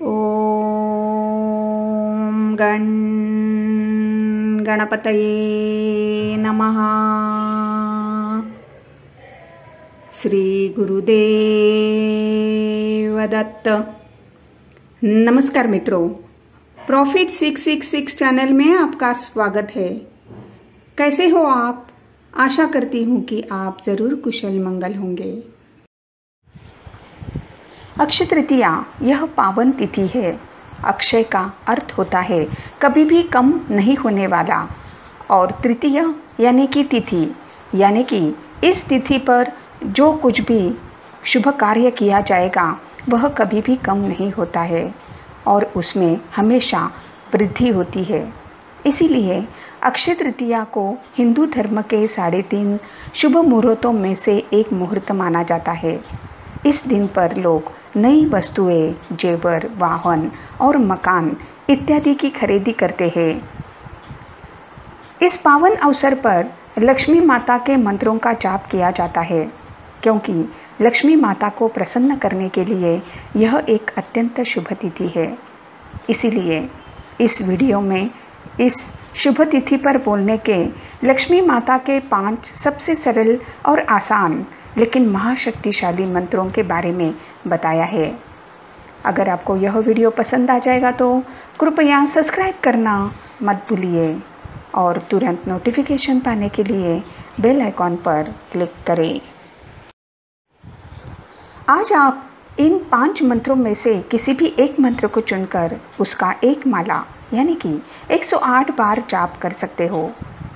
ॐ गण, गणपतये नमः। श्री गुरुदेव दत्त नमस्कार मित्रों profit six six six channel में आपका स्वागत है। कैसे हो आप? आशा करती हूँ कि आप ज़रूर कुशल मंगल होंगे। अक्षय तृतीया यह पावन तिथि है। अक्षय का अर्थ होता है, कभी भी कम नहीं होने वाला। और तृतीया, यानी कि तिथि, यानी कि इस तिथि पर जो कुछ भी शुभ कार्य किया जाएगा, वह कभी भी कम नहीं होता है। और उसमें हमेशा वृद्धि होती है। इसीलिए अक्षय तृतीया को हिंदू धर्म के साढ़े तीन शुभ मुहूर्तों में से एक मुहूर्त माना जाता है। इस दिन पर लोग नई वस्तुएँ, जेवर, वाहन और मकान इत्यादि की खरीदी करते हैं। इस पावन अवसर पर लक्ष्मी माता के मंत्रों का जाप किया जाता है, क्योंकि लक्ष्मी माता को प्रसन्न करने के लिए यह एक अत्यंत शुभ तिथि है। इसीलिए इस वीडियो में इस शुभ तिथि पर बोलने के लक्ष्मी माता के पाँच सबसे सरल और आसान लेकिन महाशक्तिशाली मंत्रों के बारे में बताया है। अगर आपको यह वीडियो पसंद आ जाएगा तो कृपया सब्सक्राइब करना मत भूलिए और तुरंत नोटिफिकेशन पाने के लिए बेल आइकॉन पर क्लिक करें। आज आप इन पाँच मंत्रों में से किसी भी एक मंत्र को चुनकर उसका एक माला, यानी कि 108 बार जाप कर सकते हो।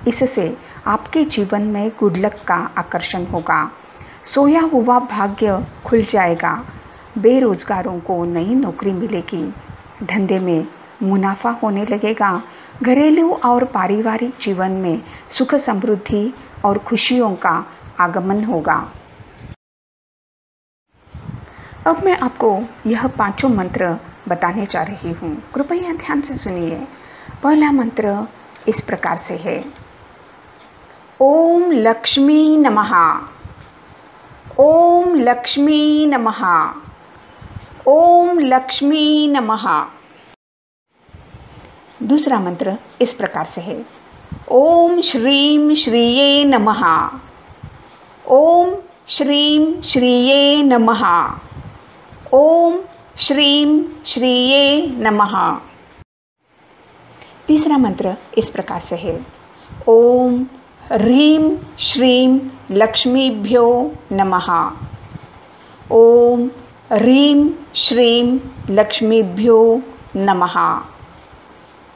इससे आपके जीवन में गुड लक का आकर्षण होगा। सोया हुआ भाग्य खुल जाएगा। बेरोजगारों को नई नौकरी मिलेगी। धंधे में मुनाफा होने लगेगा। घरेलू और पारिवारिक जीवन में सुख समृद्धि और खुशियों का आगमन होगा। अब मैं आपको यह पाँचों मंत्र बताने जा रही हूँ। कृपया ध्यान से सुनिए। पहला मंत्र इस प्रकार से है। ओम लक्ष्मी नमः। ओम लक्ष्मी नमः। ओम लक्ष्मी नमः। दूसरा मंत्र इस प्रकार से है। ओम श्रीम श्रीये नमः। ओम श्रीम श्रीये नमः। ओम श्रीम श्रीये नमः। तीसरा मंत्र इस प्रकार से है। ओम ह्रीं श्रीं लक्ष्मीभ्यो नमः। ॐ ह्रीं श्रीं लक्ष्मीभ्यो नमः।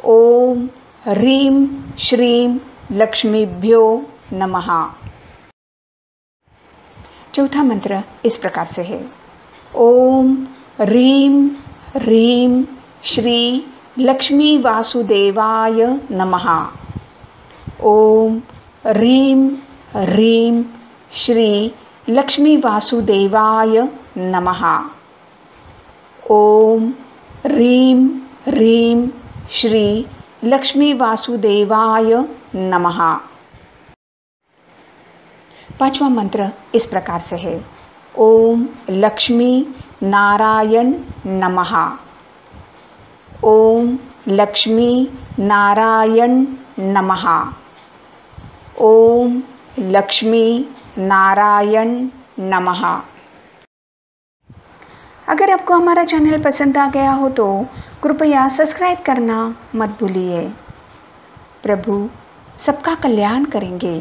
ॐ ह्रीं श्रीं लक्ष्मीभ्यो नमः। चौथा मंत्र इस प्रकार से है। ओम ह्रीं ह्रीं श्री लक्ष्मी वासुदेवाय नमः। ओम ह्रीं ह्रीं श्री लक्ष्मी वासुदेवाय नमः। ॐ ह्रीं ह्रीं श्री लक्ष्मी वासुदेवाय नमः। पांचवा मंत्र इस प्रकार से है। ओम लक्ष्मी नारायण नमः। ओम लक्ष्मी नारायण नमः। ओम लक्ष्मी नारायण नमः। अगर आपको हमारा चैनल पसंद आ गया हो तो कृपया सब्सक्राइब करना मत भूलिए। प्रभु, सबका कल्याण करेंगे।